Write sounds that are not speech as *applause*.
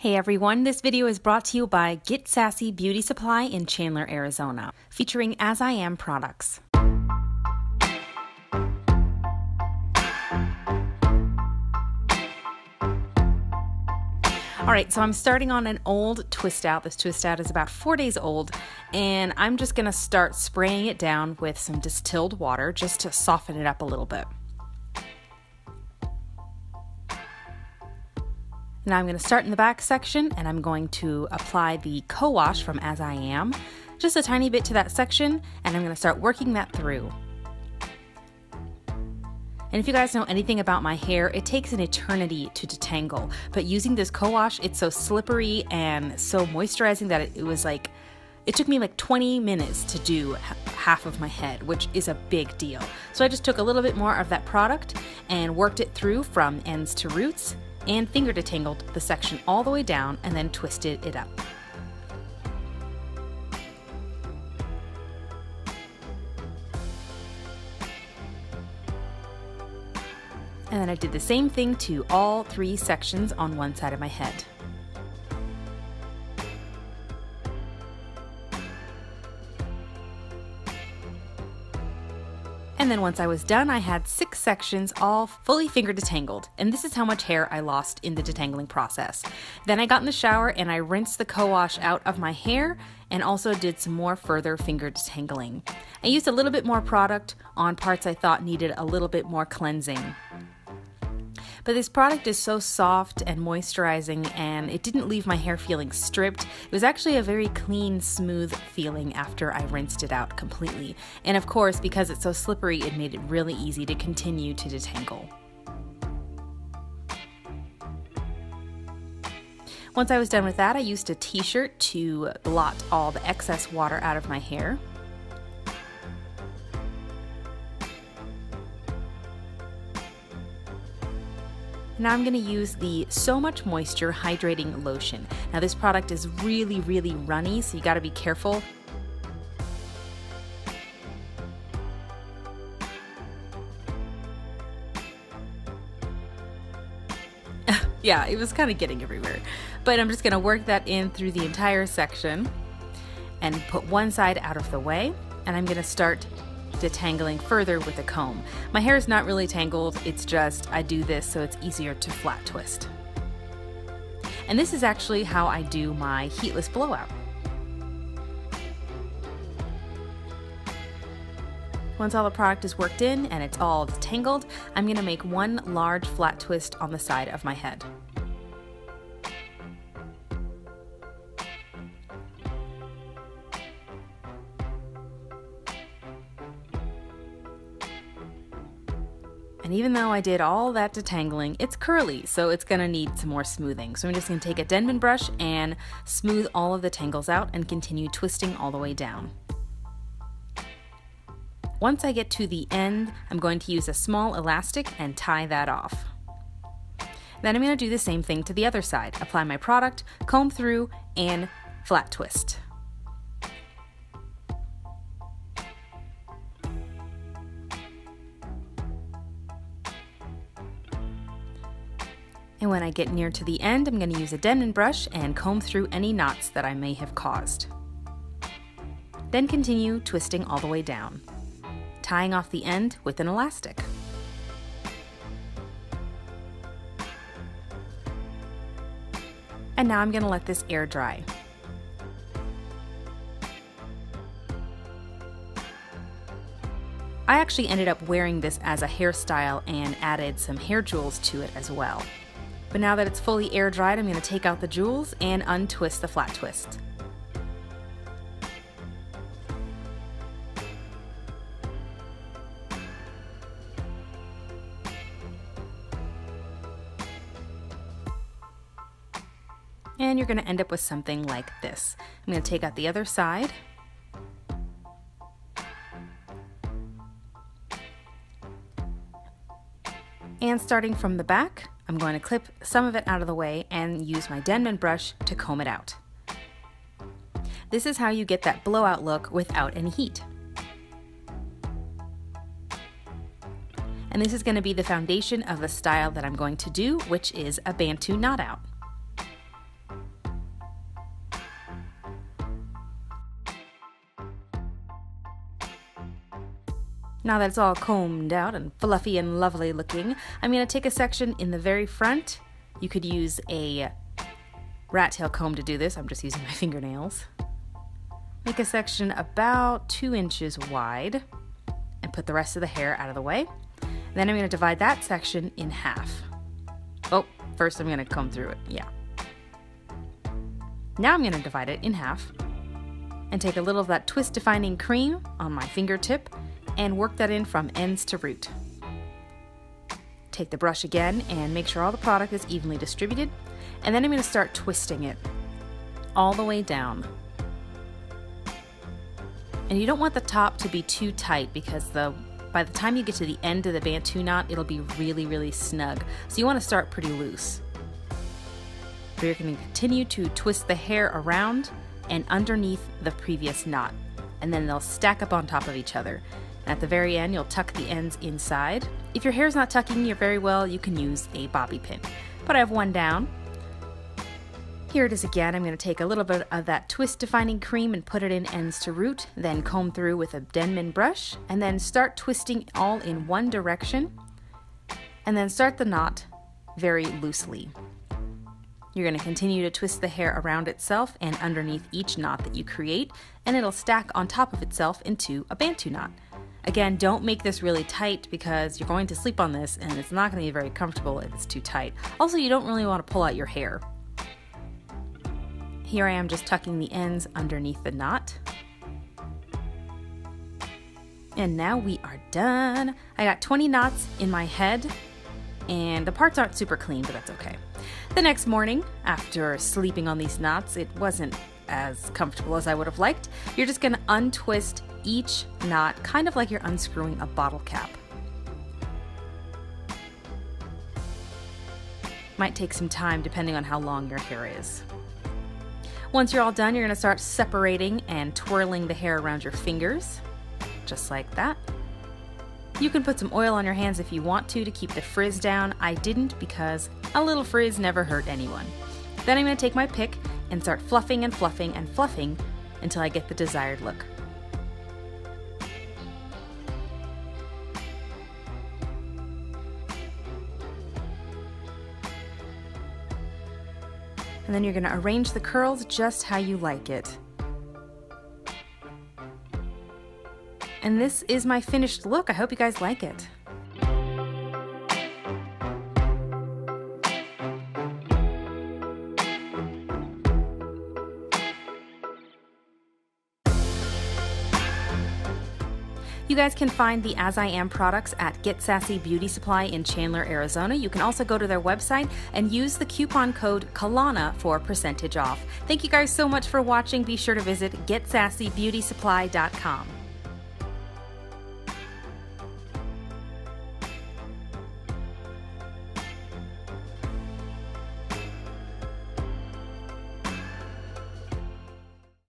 Hey everyone, this video is brought to you by Get Sassy Beauty Supply in Chandler, Arizona, featuring As I Am products. All right, so I'm starting on an old twist out. This twist out is about four days old, and I'm just gonna start spraying it down with some distilled water just to soften it up a little bit. Now I'm going to start in the back section and I'm going to apply the co-wash from As I Am, just a tiny bit to that section, and I'm going to start working that through. And if you guys know anything about my hair, it takes an eternity to detangle. But using this co-wash, it's so slippery and so moisturizing that it, was like, it took me like 20 minutes to do half of my head, which is a big deal. So I just took a little bit more of that product and worked it through from ends to roots and finger detangled the section all the way down and then twisted it up. And then I did the same thing to all three sections on one side of my head. And then once I was done, I had six sections all fully finger detangled. And this is how much hair I lost in the detangling process. Then I got in the shower and I rinsed the co-wash out of my hair and also did some more further finger detangling. I used a little bit more product on parts I thought needed a little bit more cleansing. But this product is so soft and moisturizing, and it didn't leave my hair feeling stripped. It was actually a very clean, smooth feeling after I rinsed it out completely. And of course, because it's so slippery, it made it really easy to continue to detangle. Once I was done with that, I used a t-shirt to blot all the excess water out of my hair. Now I'm going to use the So Much Moisture Hydrating Lotion. Now this product is really, really runny, so you got to be careful. *laughs* yeah, it was kind of getting everywhere. But I'm just going to work that in through the entire section and put one side out of the way. And I'm going to start detangling further with a comb. My hair is not really tangled, it's just I do this so it's easier to flat twist. And this is actually how I do my heatless blowout. Once all the product is worked in and it's all detangled, I'm going to make one large flat twist on the side of my head. And even though I did all that detangling, it's curly, so it's gonna need some more smoothing. So I'm just gonna take a Denman brush and smooth all of the tangles out and continue twisting all the way down. Once I get to the end, I'm going to use a small elastic and tie that off. Then I'm going to do the same thing to the other side. Apply my product, comb through, and flat twist. And when I get near to the end, I'm going to use a Denman brush and comb through any knots that I may have caused. Then continue twisting all the way down, tying off the end with an elastic. And now I'm going to let this air dry. I actually ended up wearing this as a hairstyle and added some hair jewels to it as well. But now that it's fully air dried, I'm going to take out the jewels and untwist the flat twist. And you're going to end up with something like this. I'm going to take out the other side. And starting from the back, I'm going to clip some of it out of the way and use my Denman brush to comb it out. This is how you get that blowout look without any heat. And this is going to be the foundation of the style that I'm going to do, which is a Bantu knot out. Now that it's all combed out and fluffy and lovely looking, I'm going to take a section in the very front. You could use a rat tail comb to do this. I'm just using my *laughs* fingernails. Make a section about two inches wide and put the rest of the hair out of the way. Then I'm going to divide that section in half. Oh, first I'm going to comb through it. Yeah. Now I'm going to divide it in half and take a little of that twist defining cream on my fingertip and work that in from ends to root. Take the brush again and make sure all the product is evenly distributed and then I'm going to start twisting it all the way down. And you don't want the top to be too tight because the by the time you get to the end of the Bantu knot, it'll be really, really snug. So you want to start pretty loose. You're going to continue to twist the hair around and underneath the previous knot. And then they'll stack up on top of each other. At the very end, you'll tuck the ends inside. If your hair's not tucking you very well, you can use a bobby pin. But I have one down, here it is again. I'm going to take a little bit of that twist defining cream and put it in ends to root, then comb through with a Denman brush, and then start twisting all in one direction, and then start the knot very loosely. You're going to continue to twist the hair around itself and underneath each knot that you create, and it'll stack on top of itself into a Bantu knot. Again, don't make this really tight because you're going to sleep on this and it's not going to be very comfortable if it's too tight. Also, you don't really want to pull out your hair. Here I am just tucking the ends underneath the knot. And now we are done. I got 20 knots in my head and the parts aren't super clean, but that's okay. The next morning, after sleeping on these knots, it wasn't as comfortable as I would have liked. You're just gonna untwist each knot, kind of like you're unscrewing a bottle cap. Might take some time depending on how long your hair is. Once you're all done, you're going to start separating and twirling the hair around your fingers, just like that. You can put some oil on your hands if you want to to keep the frizz down. I didn't because a little frizz never hurt anyone. Then I'm going to take my pick and start fluffing and fluffing and fluffing until I get the desired look. and then you're going to arrange the curls just how you like it. And this is my finished look. I hope you guys like it. You guys can find the As I Am products at Get Sassy Beauty Supply in Chandler, Arizona. You can also go to their website and use the coupon code KOLANA for percentage off. Thank you guys so much for watching. Be sure to visit GetSassyBeautySupply.com.